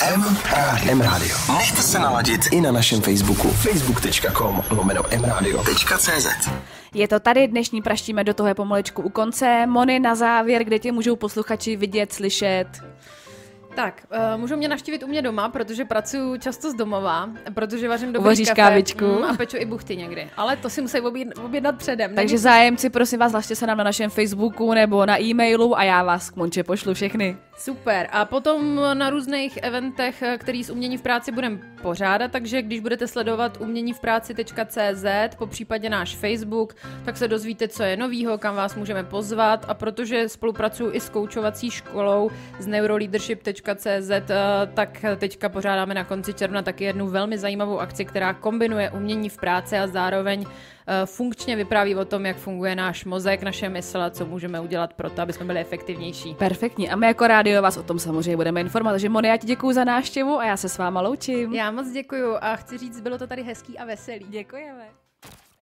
M Rádio. M Rádio. Nechte se naladit i na našem Facebooku facebook.com lomeno mradio.cz Je to tady, dnešní praštíme do toho je pomaličku u konce. Mony na závěr, kde tě můžou posluchači vidět, slyšet. Tak, uh, můžou mě navštívit u mě doma, protože pracuji často z domova, protože vařím dobrý Uvaříš kafe kávičku. mm, a peču i buchty někdy. Ale to si musí objednat, objednat předem. Takže Není- zájemci, prosím vás, hlašte se nám na našem Facebooku nebo na e-mailu a já vás k Monče pošlu všechny. Super. A potom na různých eventech, eh, který s umění v práci budeme pořádat, takže když budete sledovat uměnivpráci.cz, po případě náš Facebook, tak se dozvíte, co je novýho, kam vás můžeme pozvat a protože spolupracuju i s koučovací školou z neuroleadership.cz, eh, tak teďka pořádáme na konci června taky jednu velmi zajímavou akci, která kombinuje umění v práci a zároveň eh, funkčně vypráví o tom, jak funguje náš mozek, naše mysl a co můžeme udělat pro to, aby jsme byli efektivnější. Perfektní. A my jako rádio vás o tom samozřejmě budeme informovat. Takže Moni, já ti děkuji za návštěvu a já se s váma loučím. Moc děkuju a chci říct, bylo to tady hezký a veselý. Děkujeme.